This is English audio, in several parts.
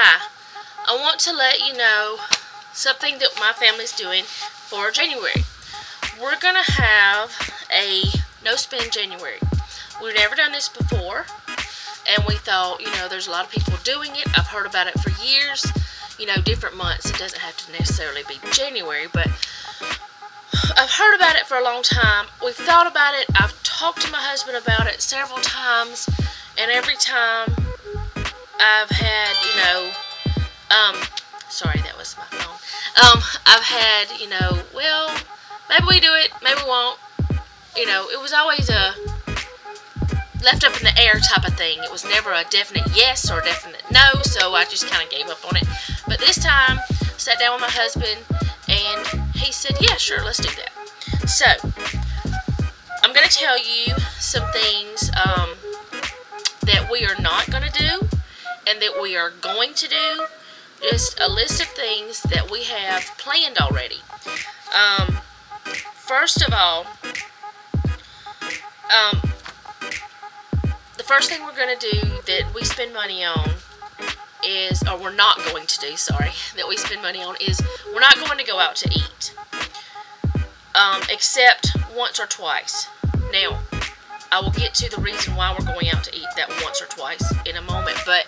Hi, I want to let you know something that my family's doing for January. We're gonna have a no spend January. We've never done this before, and we thought, you know, there's a lot of people doing it. I've heard about it for years. You know, different months. It doesn't have to necessarily be January, but I've heard about it for a long time. We've thought about it. I've talked to my husband about it several times, and every time I've had, you know, um, sorry, that was my phone. Um, I've had, you know, well, maybe we do it, maybe we won't. You know, it was always a left up in the air type of thing. It was never a definite yes or definite no, so I just kind of gave up on it. But this time, sat down with my husband, and he said, yeah, sure, let's do that. So, I'm going to tell you some things um, that we are not going to do and that we are going to do. Just a list of things that we have planned already. Um, first of all, um, the first thing we're going to do that we spend money on is, or we're not going to do, sorry, that we spend money on is we're not going to go out to eat. Um, except once or twice. Now, I will get to the reason why we're going out to eat that once or twice in a moment, but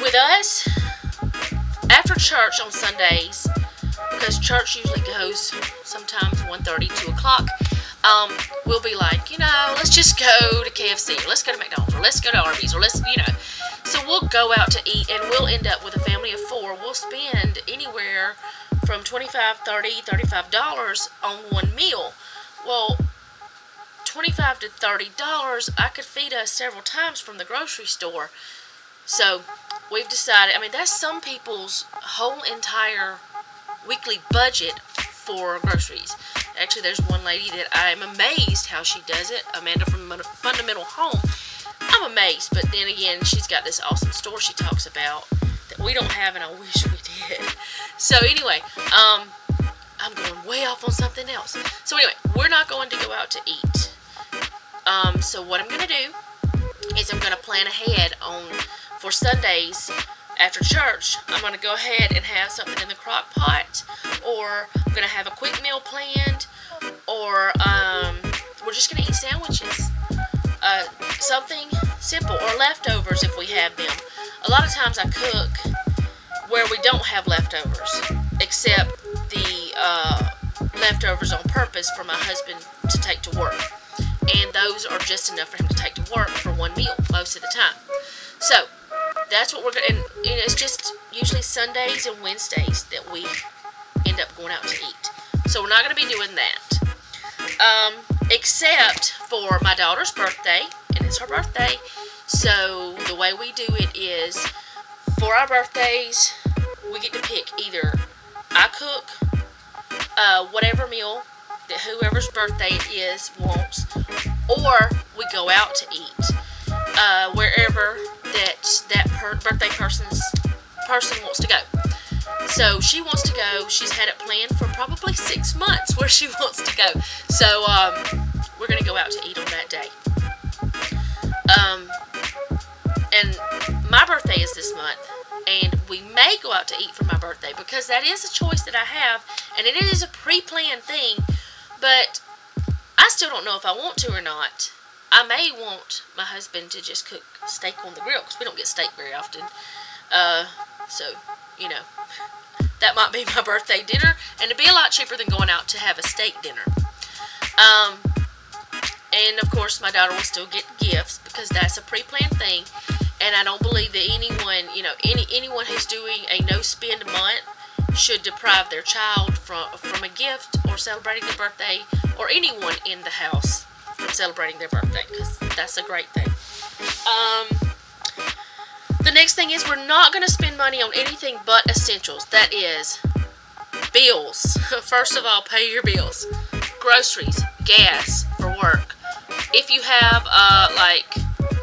with us, after church on Sundays, because church usually goes sometimes 1.30, 2 o'clock, um, we'll be like, you know, let's just go to KFC, or let's go to McDonald's, or let's go to Arby's, or let's, you know. So we'll go out to eat, and we'll end up with a family of four. We'll spend anywhere from 25 30 $35 on one meal. Well, 25 to $30, I could feed us several times from the grocery store. So we've decided, I mean, that's some people's whole entire weekly budget for groceries. Actually, there's one lady that I am amazed how she does it, Amanda from Fundamental Home. I'm amazed, but then again, she's got this awesome store she talks about that we don't have, and I wish we did. So anyway, um, I'm going way off on something else. So anyway, we're not going to go out to eat. Um, so what I'm going to do is I'm going to plan ahead on for Sundays after church, I'm going to go ahead and have something in the crock pot, or I'm going to have a quick meal planned, or um, we're just going to eat sandwiches. Uh, something simple, or leftovers if we have them. A lot of times I cook where we don't have leftovers, except the uh, leftovers on purpose for my husband to take to work. And those are just enough for him to take to work for one meal most of the time. So, that's what we're going to, and it's just usually Sundays and Wednesdays that we end up going out to eat. So we're not going to be doing that. Um, except for my daughter's birthday, and it's her birthday. So the way we do it is, for our birthdays, we get to pick either I cook uh, whatever meal that whoever's birthday it is wants, or we go out to eat uh, wherever that that per birthday person's person wants to go. So she wants to go. She's had it planned for probably six months where she wants to go. So um, we're gonna go out to eat on that day. Um, and my birthday is this month, and we may go out to eat for my birthday because that is a choice that I have, and it is a pre-planned thing. But I still don't know if I want to or not. I may want my husband to just cook steak on the grill because we don't get steak very often. Uh, so, you know, that might be my birthday dinner. And it'd be a lot cheaper than going out to have a steak dinner. Um, and of course, my daughter will still get gifts because that's a pre-planned thing. And I don't believe that anyone, you know, any anyone who's doing a no-spend month should deprive their child from from a gift or celebrating their birthday or anyone in the house celebrating their birthday because that's a great thing. Um, the next thing is we're not going to spend money on anything but essentials. That is bills. First of all, pay your bills. Groceries, gas for work. If you have uh, like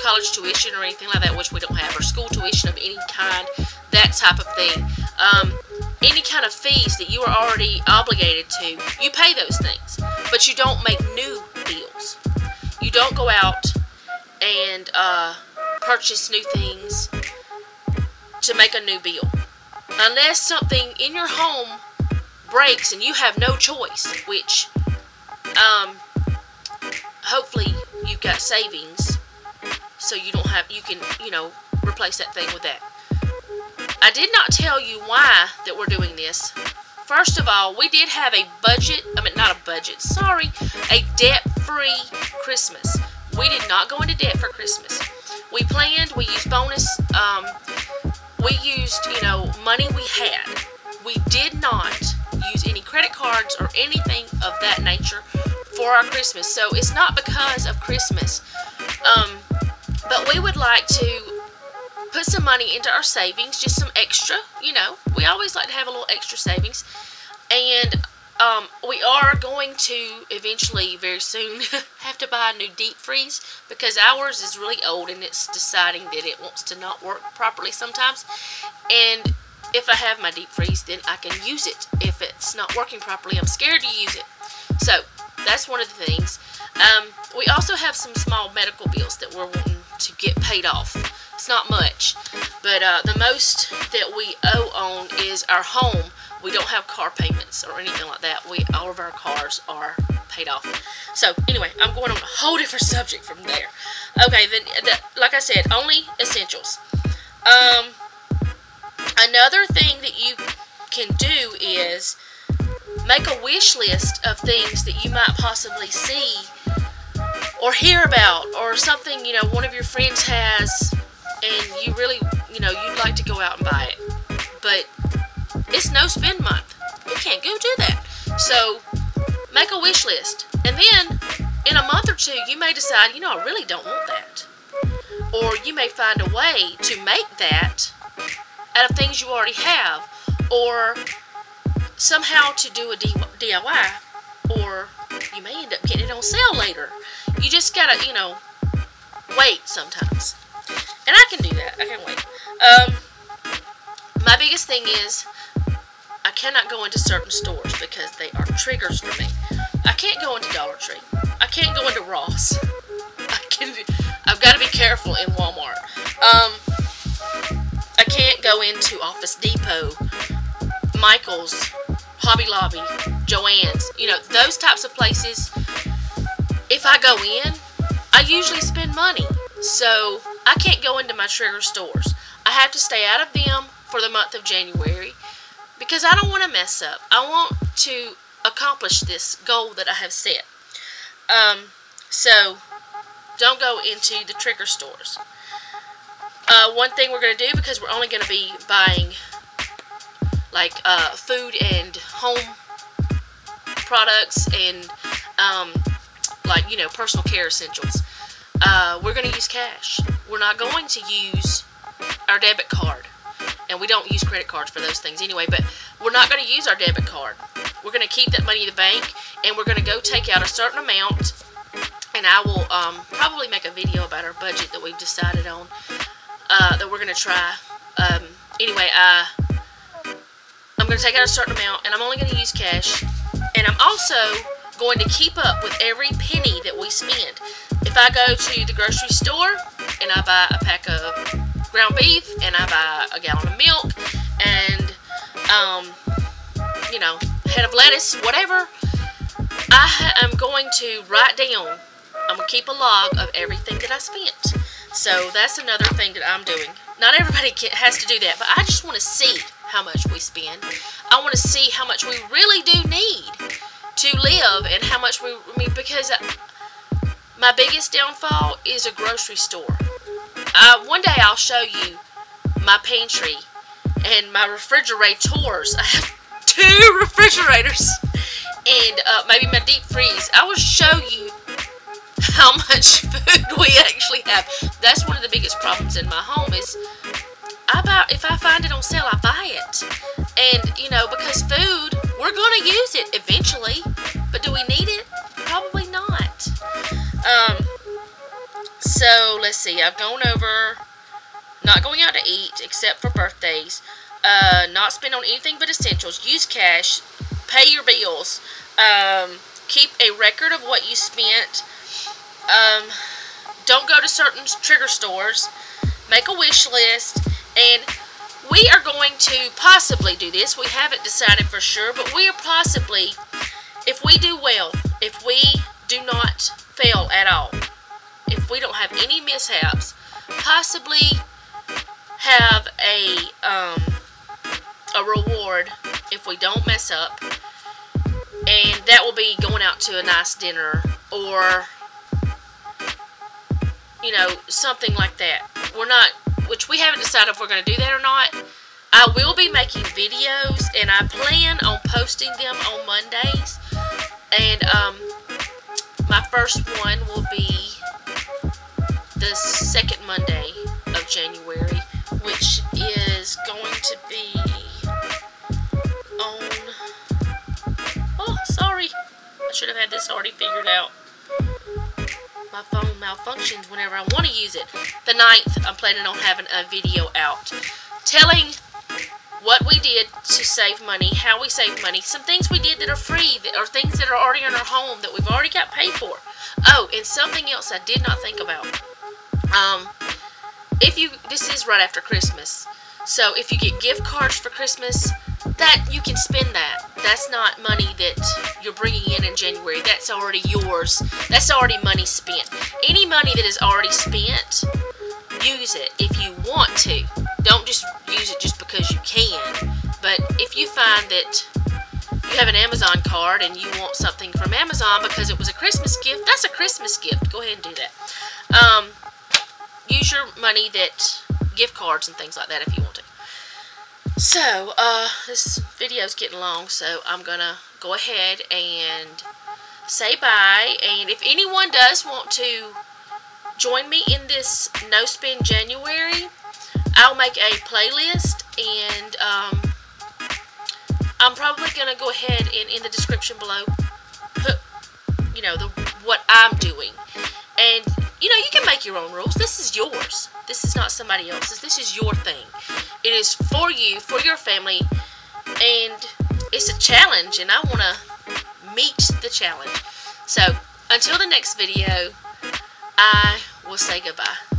college tuition or anything like that, which we don't have, or school tuition of any kind, that type of thing. Um, any kind of fees that you are already obligated to, you pay those things. But you don't make new You don't go out and uh, purchase new things to make a new bill. Unless something in your home breaks and you have no choice, which um, hopefully you've got savings so you don't have, you can, you know, replace that thing with that. I did not tell you why that we're doing this. First of all, we did have a budget, I mean, not a budget, sorry, a debt-free Christmas. We did not go into debt for Christmas. We planned, we used bonus, um, we used, you know, money we had. We did not use any credit cards or anything of that nature for our Christmas. So it's not because of Christmas. Um, but we would like to put some money into our savings, just some extra, you know. We always like to have a little extra savings. And um, we are going to eventually, very soon, have to buy a new deep freeze because ours is really old and it's deciding that it wants to not work properly sometimes. And if I have my deep freeze, then I can use it. If it's not working properly, I'm scared to use it. So, that's one of the things. Um, we also have some small medical bills that we're wanting to get paid off. It's not much, but uh, the most that we owe on is our home. We don't have car payments or anything like that. We All of our cars are paid off. So, anyway, I'm going on a whole different subject from there. Okay, then, the, like I said, only essentials. Um, another thing that you can do is make a wish list of things that you might possibly see or hear about or something, you know, one of your friends has and you really, you know, you'd like to go out and buy it. But it's no spend month. You can't go do that. So make a wish list. And then in a month or two, you may decide, you know, I really don't want that. Or you may find a way to make that out of things you already have. Or somehow to do a DIY. Or you may end up getting it on sale later. You just gotta, you know, wait sometimes. And I can do that. I can wait. Um, my biggest thing is cannot go into certain stores because they are triggers for me. I can't go into Dollar Tree. I can't go into Ross. I can. I've got to be careful in Walmart. Um, I can't go into Office Depot, Michael's, Hobby Lobby, Joann's. You know those types of places. If I go in, I usually spend money. So I can't go into my trigger stores. I have to stay out of them for the month of January because I don't want to mess up. I want to accomplish this goal that I have set. Um, so don't go into the trigger stores. Uh, one thing we're going to do because we're only going to be buying like uh, food and home products and um, like you know personal care essentials uh, we're going to use cash. We're not going to use our debit card. And we don't use credit cards for those things anyway, but we're not going to use our debit card. We're going to keep that money in the bank, and we're going to go take out a certain amount, and I will um, probably make a video about our budget that we've decided on uh, that we're going to try. Um, anyway, uh, I'm going to take out a certain amount, and I'm only going to use cash, and I'm also going to keep up with every penny that we spend. If I go to the grocery store and I buy a pack of ground beef and I buy a gallon of milk and, um, you know, head of lettuce, whatever, I am going to write down, I'm going to keep a log of everything that I spent. So that's another thing that I'm doing. Not everybody can, has to do that, but I just want to see how much we spend. I want to see how much we really do need to live and how much we, I mean, because my biggest downfall is a grocery store. Uh, one day I'll show you my pantry and my refrigerators. I have two refrigerators and uh, maybe my deep freeze. I will show you how much food we actually have. That's one of the biggest problems in my home is I buy, if I find it on sale, I buy it. And, you know, because food, we're going to use it eventually. But do we need it? Probably not. Um, so, let's see. I've gone over not going out to eat except for birthdays. Uh, not spend on anything but essentials. Use cash. Pay your bills. Um, keep a record of what you spent. Um, don't go to certain trigger stores. Make a wish list. And we are going to possibly do this. We haven't decided for sure, but we are possibly, if we do well, if we do not fail at all, if we don't have any mishaps, possibly have a um, a reward if we don't mess up, and that will be going out to a nice dinner or you know something like that. We're not, which we haven't decided if we're going to do that or not. I will be making videos, and I plan on posting them on Mondays. And um, my first one will be the second Monday of January, which is going to be on. Oh, sorry. I should have had this already figured out. My phone malfunctions whenever I want to use it. The 9th, I'm planning on having a video out telling what we did to save money, how we save money, some things we did that are free, that are things that are already in our home that we've already got paid for. Oh, and something else I did not think about. Um, if you, this is right after Christmas, so if you get gift cards for Christmas, that you can spend that. That's not money that you're bringing in in January. That's already yours. That's already money spent. Any money that is already spent, use it if you want to. Don't just use it just because you can. But if you find that you have an Amazon card and you want something from Amazon because it was a Christmas gift, that's a Christmas gift. Go ahead and do that. Um, use your money that gift cards and things like that if you want to. So, uh, this video's getting long, so I'm gonna go ahead and say bye. And if anyone does want to join me in this No Spend January, I'll make a playlist and um, I'm probably going to go ahead and in the description below put, you know, the what I'm doing. And, you know, you can make your own rules. This is yours. This is not somebody else's. This is your thing. It is for you, for your family, and it's a challenge, and I want to meet the challenge. So, until the next video, I will say goodbye.